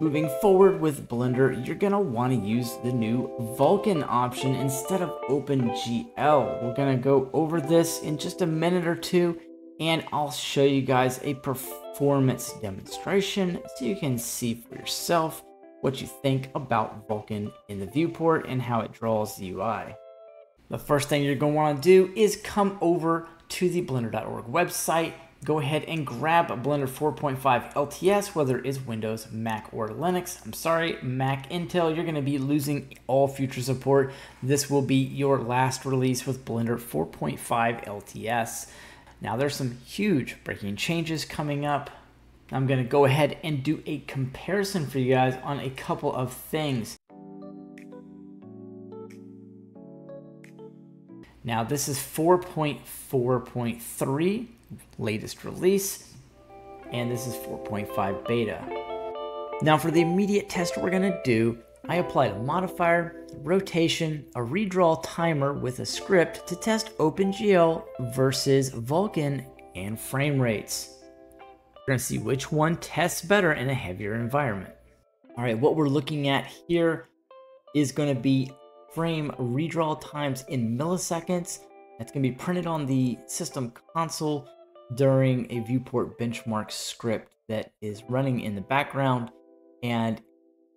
Moving forward with Blender, you're gonna wanna use the new Vulkan option instead of OpenGL. We're gonna go over this in just a minute or two, and I'll show you guys a performance demonstration so you can see for yourself what you think about Vulkan in the viewport and how it draws the UI. The first thing you're gonna wanna do is come over to the blender.org website go ahead and grab Blender 4.5 LTS, whether it is Windows, Mac, or Linux. I'm sorry, Mac Intel, you're going to be losing all future support. This will be your last release with Blender 4.5 LTS. Now, there's some huge breaking changes coming up. I'm going to go ahead and do a comparison for you guys on a couple of things. Now, this is 4.4.3 latest release, and this is 4.5 beta. Now for the immediate test we're gonna do, I applied a modifier, rotation, a redraw timer with a script to test OpenGL versus Vulkan and frame rates. We're gonna see which one tests better in a heavier environment. All right, what we're looking at here is gonna be frame redraw times in milliseconds. That's gonna be printed on the system console during a viewport benchmark script that is running in the background and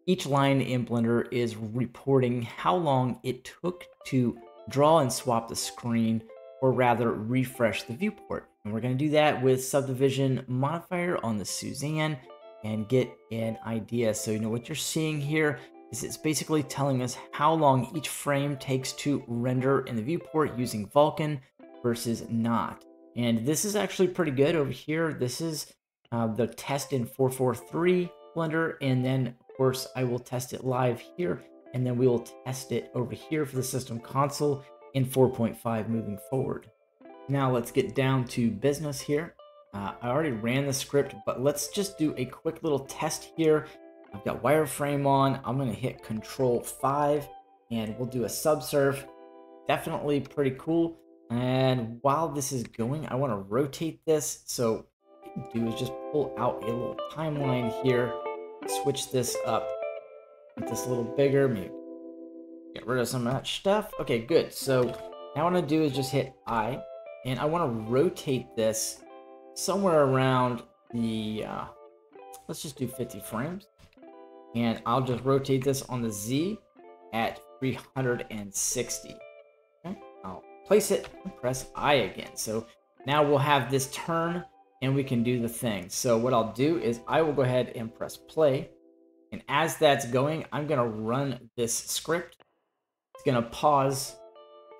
each line in Blender is reporting how long it took to draw and swap the screen or rather refresh the viewport. And we're going to do that with subdivision modifier on the Suzanne and get an idea. So you know what you're seeing here is it's basically telling us how long each frame takes to render in the viewport using Vulkan versus not. And this is actually pretty good over here. This is uh, the test in 443 Blender. And then, of course, I will test it live here. And then we will test it over here for the system console in 4.5 moving forward. Now let's get down to business here. Uh, I already ran the script, but let's just do a quick little test here. I've got wireframe on. I'm going to hit Control 5 and we'll do a subsurf. Definitely pretty cool. And while this is going, I want to rotate this. So what I can do is just pull out a little timeline here, switch this up, make this a little bigger, maybe get rid of some of that stuff. Okay, good. So now what I want to do is just hit I, and I want to rotate this somewhere around the, uh, let's just do 50 frames. And I'll just rotate this on the Z at 360 place it, and press I again. So now we'll have this turn and we can do the thing. So what I'll do is I will go ahead and press play. And as that's going, I'm going to run this script. It's going to pause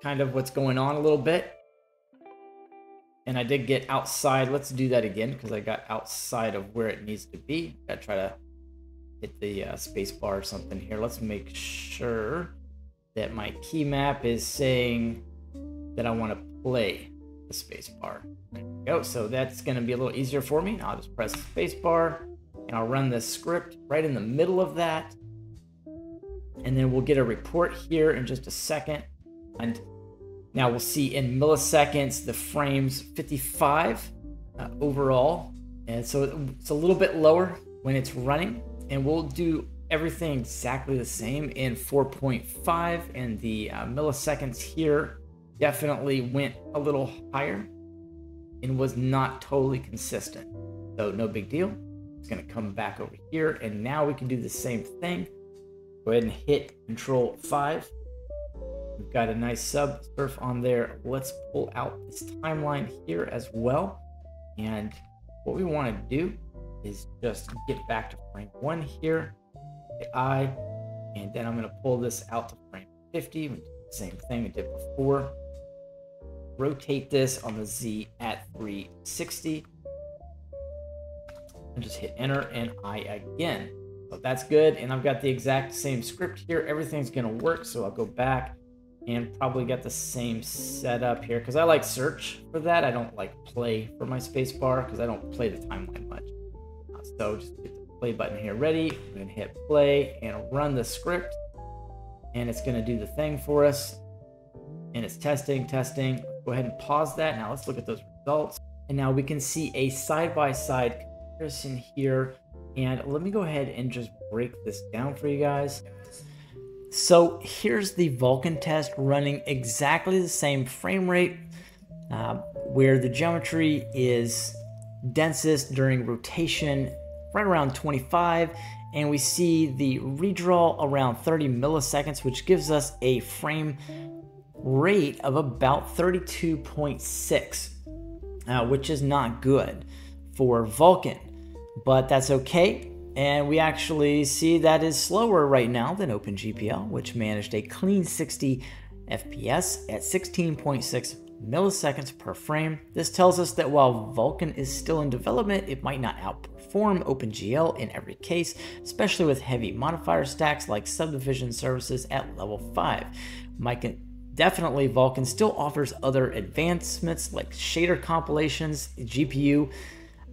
kind of what's going on a little bit. And I did get outside. Let's do that again because I got outside of where it needs to be. To try to hit the uh, space bar or something here. Let's make sure that my key map is saying that I want to play the spacebar. There we go. So that's going to be a little easier for me. I'll just press spacebar and I'll run this script right in the middle of that. And then we'll get a report here in just a second. And now we'll see in milliseconds the frames 55 uh, overall. And so it's a little bit lower when it's running. And we'll do everything exactly the same in 4.5 and the uh, milliseconds here definitely went a little higher and was not totally consistent. So no big deal. It's going to come back over here and now we can do the same thing. Go ahead and hit control 5. We've got a nice sub surf on there. Let's pull out this timeline here as well. And what we want to do is just get back to frame 1 here. The eye. And then I'm going to pull this out to frame 50. We do the Same thing we did before rotate this on the Z at 360 and just hit enter and I again. So that's good. And I've got the exact same script here. Everything's going to work. So I'll go back and probably get the same setup here because I like search for that. I don't like play for my spacebar because I don't play the timeline much. Uh, so just get the play button here ready. I'm going to hit play and run the script. And it's going to do the thing for us. And it's testing, testing. Go ahead and pause that. Now let's look at those results. And now we can see a side-by-side -side comparison here And let me go ahead and just break this down for you guys. So here's the Vulkan test running exactly the same frame rate uh, where the geometry is densest during rotation right around 25 and we see the redraw around 30 milliseconds which gives us a frame rate of about 32.6 uh, which is not good for Vulkan but that's okay and we actually see that is slower right now than OpenGL which managed a clean 60 FPS at 16.6 milliseconds per frame. This tells us that while Vulkan is still in development, it might not outperform OpenGL in every case, especially with heavy modifier stacks like subdivision surfaces at level 5. Mike, definitely Vulkan still offers other advancements like shader compilations, GPU,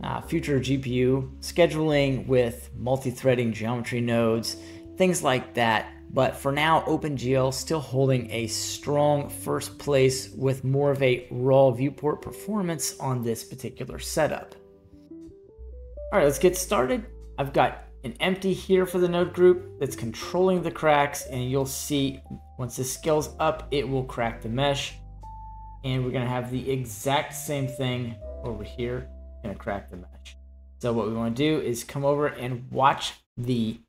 uh, future GPU, scheduling with multi-threading geometry nodes, things like that but for now, OpenGL still holding a strong first place with more of a raw viewport performance on this particular setup. All right, let's get started. I've got an empty here for the node group that's controlling the cracks and you'll see once this scales up, it will crack the mesh. And we're gonna have the exact same thing over here, gonna crack the mesh. So what we wanna do is come over and watch the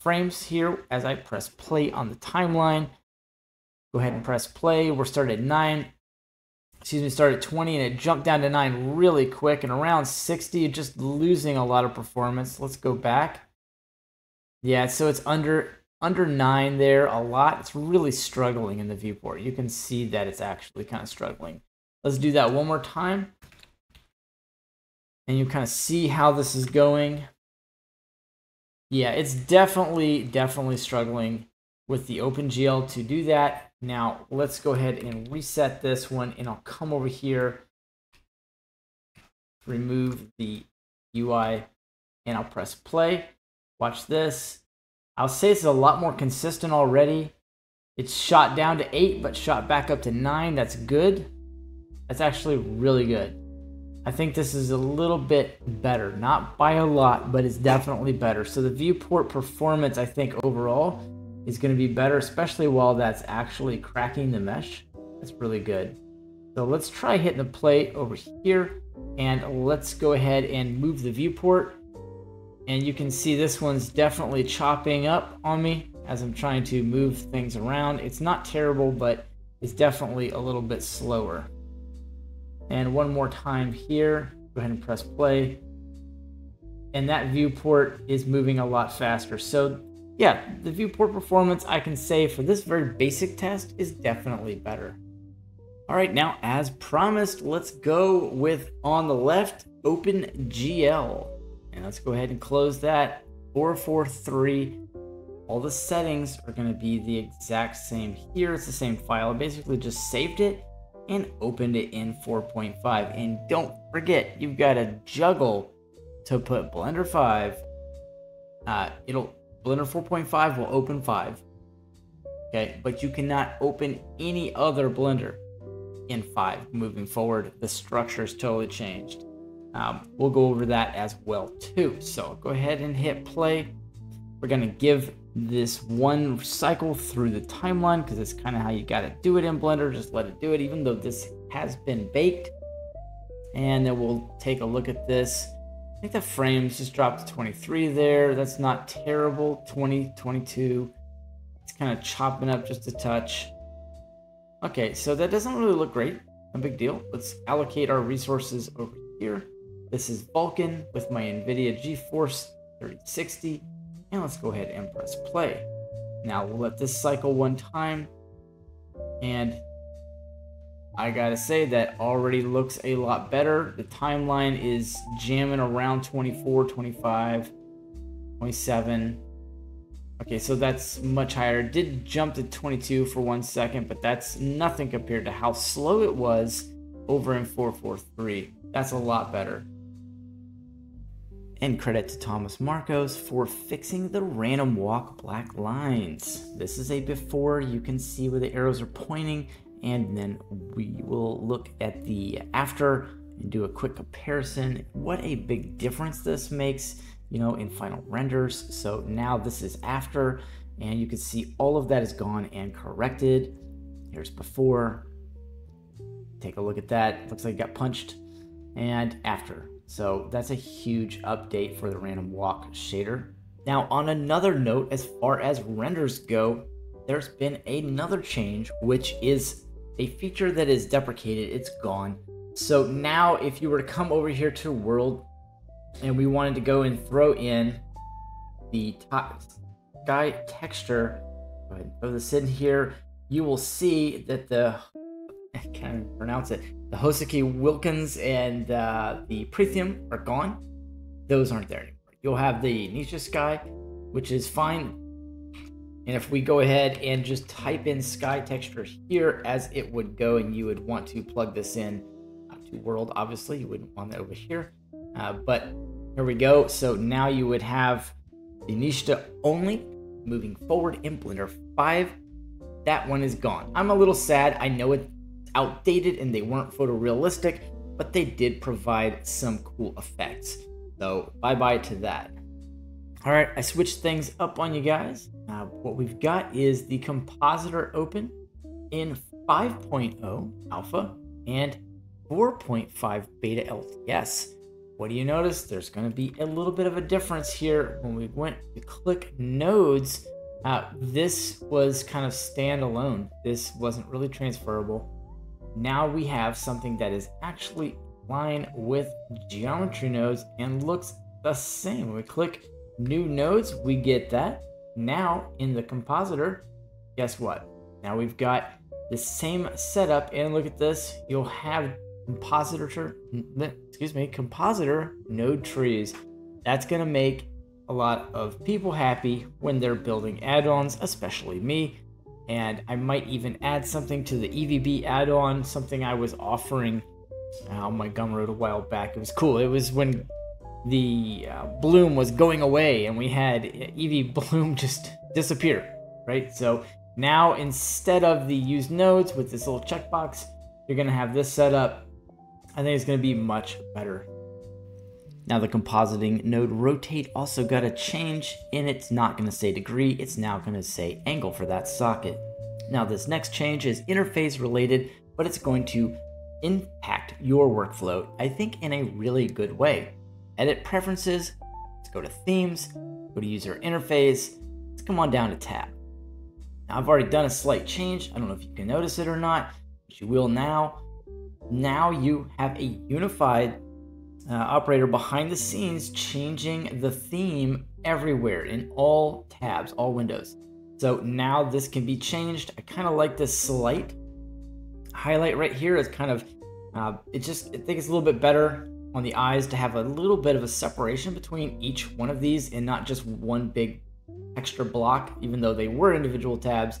frames here as I press play on the timeline. Go ahead and press play. We're started at 9. Excuse me, started at 20 and it jumped down to 9 really quick and around 60, just losing a lot of performance. Let's go back. Yeah, so it's under under 9 there a lot. It's really struggling in the viewport. You can see that it's actually kind of struggling. Let's do that one more time. And you kind of see how this is going. Yeah, it's definitely, definitely struggling with the OpenGL to do that. Now, let's go ahead and reset this one, and I'll come over here, remove the UI, and I'll press play. Watch this. I'll say it's a lot more consistent already. It's shot down to 8, but shot back up to 9. That's good. That's actually really good. I think this is a little bit better, not by a lot, but it's definitely better. So the viewport performance, I think overall, is going to be better, especially while that's actually cracking the mesh. That's really good. So let's try hitting the play over here, and let's go ahead and move the viewport. And you can see this one's definitely chopping up on me as I'm trying to move things around. It's not terrible, but it's definitely a little bit slower. And one more time here, go ahead and press play. And that viewport is moving a lot faster. So yeah, the viewport performance I can say for this very basic test is definitely better. All right, now as promised, let's go with on the left, OpenGL. And let's go ahead and close that. 443. All the settings are going to be the exact same here. It's the same file. I basically just saved it and opened it in 4.5. And don't forget, you've got to juggle to put Blender 5. Uh, it'll Blender 4.5 will open 5. Okay, but you cannot open any other Blender in 5 moving forward. The structure is totally changed. Um, we'll go over that as well too. So go ahead and hit play. We're gonna give this one cycle through the timeline because it's kind of how you got to do it in Blender. Just let it do it, even though this has been baked. And then we'll take a look at this. I think the frames just dropped to 23 there. That's not terrible. 20, 22. It's kind of chopping up just a touch. Okay, so that doesn't really look great. No big deal. Let's allocate our resources over here. This is Vulkan with my NVIDIA GeForce 3060. And let's go ahead and press play. Now we'll let this cycle one time. And I gotta say that already looks a lot better. The timeline is jamming around 24, 25, 27. Okay, so that's much higher. Did jump to 22 for one second, but that's nothing compared to how slow it was over in 443. That's a lot better. And credit to Thomas Marcos for fixing the random walk black lines. This is a before, you can see where the arrows are pointing, and then we will look at the after and do a quick comparison. What a big difference this makes. you know, in final renders. So now this is after, and you can see all of that is gone and corrected. Here's before. Take a look at that. Looks like it got punched. And after. So that's a huge update for the random walk shader. Now, on another note, as far as renders go, there's been another change, which is a feature that is deprecated. It's gone. So now, if you were to come over here to World and we wanted to go and throw in the top sky texture, go ahead and throw this in here, you will see that the I can't pronounce it. The Hoseki Wilkins and uh, the Preetham are gone. Those aren't there anymore. You'll have the Nishita Sky, which is fine. And if we go ahead and just type in sky texture here as it would go, and you would want to plug this in uh, to world, obviously, you wouldn't want that over here. Uh, but here we go. So now you would have the Nishita only moving forward in Blender 5. That one is gone. I'm a little sad. I know it's outdated and they weren't photorealistic, but they did provide some cool effects. So bye bye to that. All right, I switched things up on you guys. Uh, what we've got is the compositor open in 5.0 alpha and 4.5 beta LTS. What do you notice? There's going to be a little bit of a difference here when we went to click nodes. Uh, this was kind of standalone. This wasn't really transferable. Now we have something that is actually line with geometry nodes and looks the same. We click new nodes, we get that. Now in the compositor, guess what? Now we've got the same setup and look at this. You'll have compositor, excuse me, compositor node trees. That's gonna make a lot of people happy when they're building add-ons, especially me. And I might even add something to the EVB add-on, something I was offering on my Gumroad a while back. It was cool. It was when the uh, bloom was going away and we had Eevee bloom just disappear, right? So now instead of the use nodes with this little checkbox, you're gonna have this set up. I think it's gonna be much better. Now the compositing node rotate also got a change and it's not gonna say degree, it's now gonna say angle for that socket. Now this next change is interface related, but it's going to impact your workflow, I think, in a really good way. Edit preferences, let's go to themes, go to user interface, let's come on down to tab. Now, I've already done a slight change. I don't know if you can notice it or not, but you will now. Now you have a unified uh, operator behind the scenes changing the theme everywhere in all tabs, all windows. So now this can be changed. I kind of like this slight highlight right here is kind of, uh, it just, I think it's a little bit better on the eyes to have a little bit of a separation between each one of these and not just one big extra block, even though they were individual tabs.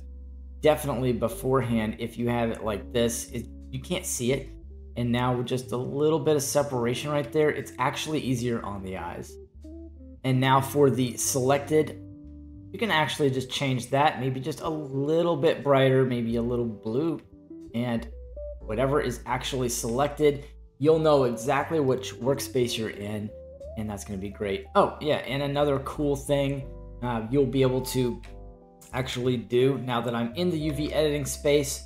Definitely beforehand, if you have it like this, it, you can't see it. And now with just a little bit of separation right there, it's actually easier on the eyes. And now for the selected, you can actually just change that, maybe just a little bit brighter, maybe a little blue and whatever is actually selected, you'll know exactly which workspace you're in, and that's going to be great. Oh, yeah, and another cool thing uh, you'll be able to actually do now that I'm in the UV editing space,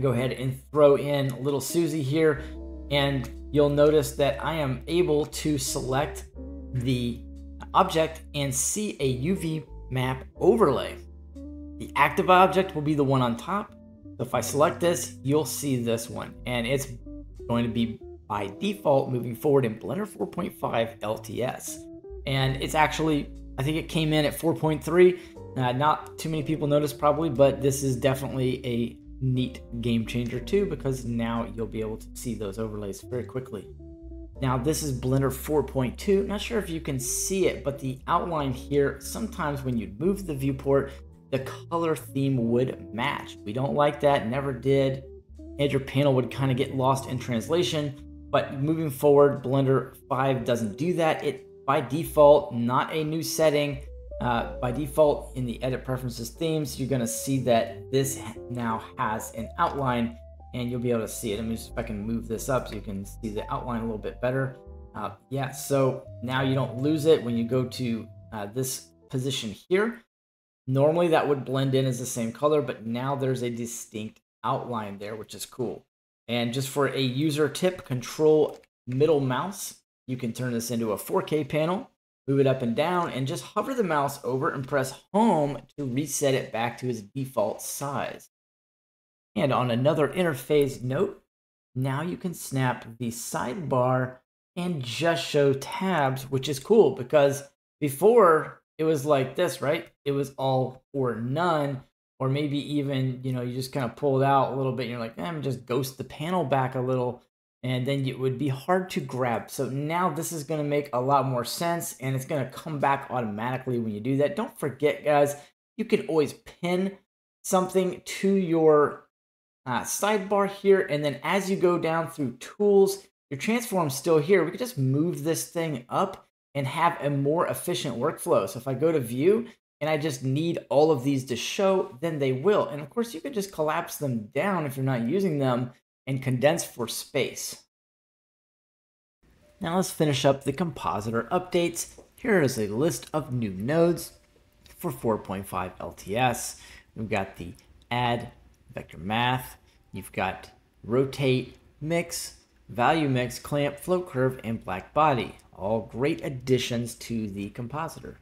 go ahead and throw in little Susie here, and you'll notice that I am able to select the object and see a UV map overlay. The active object will be the one on top, so if I select this, you'll see this one, and it's going to be by default moving forward in Blender 4.5 LTS. And it's actually, I think it came in at 4.3. Uh, not too many people noticed probably, but this is definitely a neat game changer too, because now you'll be able to see those overlays very quickly. Now this is Blender 4.2. Not sure if you can see it, but the outline here, sometimes when you move the viewport, the color theme would match. We don't like that, never did. And your panel would kind of get lost in translation. But moving forward, Blender 5 doesn't do that. It, by default, not a new setting. Uh, by default, in the edit preferences themes, you're gonna see that this now has an outline and you'll be able to see it. Let me see if I can move this up so you can see the outline a little bit better. Uh, yeah, so now you don't lose it when you go to uh, this position here. Normally that would blend in as the same color, but now there's a distinct outline there, which is cool. And just for a user tip, control middle mouse, you can turn this into a 4K panel, move it up and down, and just hover the mouse over and press home to reset it back to its default size. And on another interface note, now you can snap the sidebar and just show tabs, which is cool because before it was like this, right? It was all or none, or maybe even, you know, you just kind of pull it out a little bit and you're like, eh, I'm just ghost the panel back a little, and then it would be hard to grab. So now this is going to make a lot more sense and it's going to come back automatically when you do that. Don't forget, guys, you can always pin something to your uh, sidebar here. And then as you go down through tools, your transform's still here. We could just move this thing up and have a more efficient workflow. So if I go to view and I just need all of these to show, then they will. And of course, you could just collapse them down if you're not using them and condense for space. Now let's finish up the compositor updates. Here is a list of new nodes for 4.5 LTS. We've got the add vector math, you've got rotate, mix, value mix, clamp, float curve, and black body. All great additions to the compositor.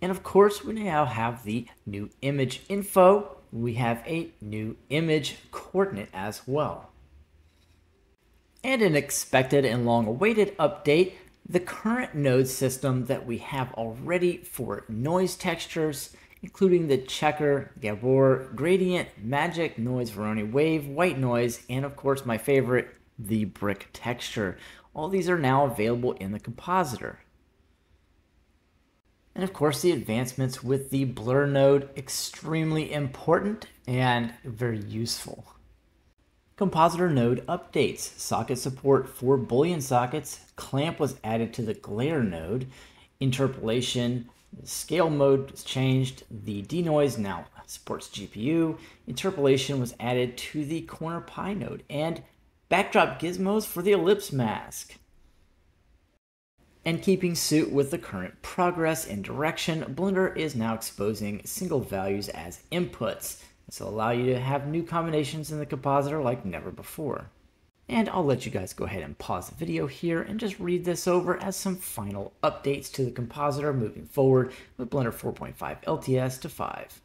And of course, we now have the new image info. We have a new image coordinate as well. And an expected and long awaited update, the current node system that we have already for noise textures including the checker, Gabor, gradient, magic, noise, Voronoi wave, white noise, and of course my favorite, the brick texture. All these are now available in the compositor. And of course the advancements with the blur node, extremely important and very useful. Compositor node updates. Socket support for Boolean sockets. Clamp was added to the glare node. Interpolation scale mode was changed. The denoise now supports GPU. Interpolation was added to the corner pin node and backdrop gizmos for the ellipse mask. And keeping suit with the current progress and direction, Blender is now exposing single values as inputs. This will allow you to have new combinations in the compositor like never before. And I'll let you guys go ahead and pause the video here and just read this over as some final updates to the compositor moving forward with Blender 4.5 LTS to 5.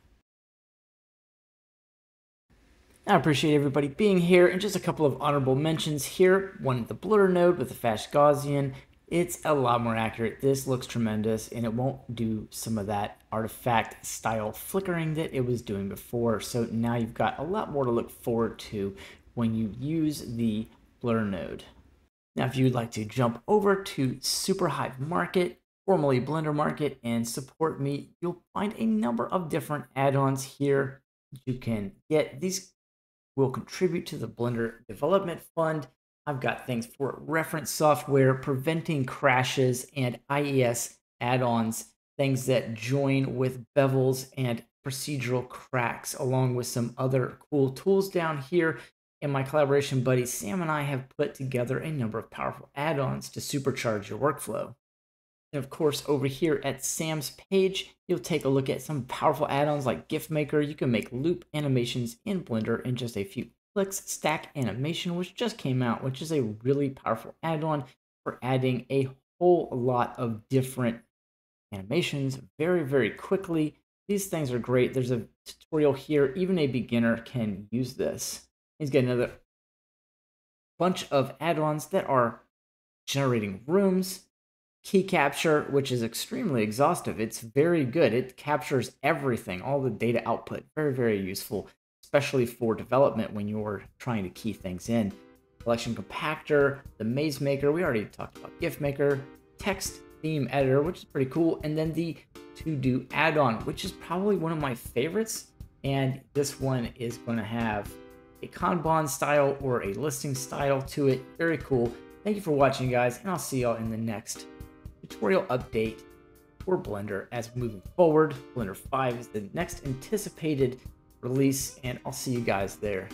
I appreciate everybody being here, and just a couple of honorable mentions here. One, the blur node with the fast Gaussian. It's a lot more accurate. This looks tremendous, and it won't do some of that artifact style flickering that it was doing before. So now you've got a lot more to look forward to when you use the blur node. Now, if you'd like to jump over to Superhive Market, formerly Blender Market, and support me, you'll find a number of different add-ons here you can get. These will contribute to the Blender Development Fund. I've got things for reference software, preventing crashes, and IES add-ons, things that join with bevels and procedural cracks, along with some other cool tools down here and my collaboration buddy Sam and I have put together a number of powerful add ons to supercharge your workflow. And of course, over here at Sam's page, you'll take a look at some powerful add ons like GIF Maker. You can make loop animations in Blender in just a few clicks. Stack Animation, which just came out, which is a really powerful add on for adding a whole lot of different animations very, very quickly. These things are great. There's a tutorial here. Even a beginner can use this. He's got another bunch of add-ons that are generating rooms, key capture, which is extremely exhaustive. It's very good. It captures everything, all the data output. Very, very useful, especially for development when you're trying to key things in. Collection compactor, the maze maker, we already talked about GIF maker, text theme editor, which is pretty cool, and then the to do add-on, which is probably one of my favorites. And this one is going to have a Kanban style or a listing style to it. Very cool. Thank you for watching, guys, and I'll see y'all in the next tutorial update for Blender as moving forward. Blender 5 is the next anticipated release, and I'll see you guys there.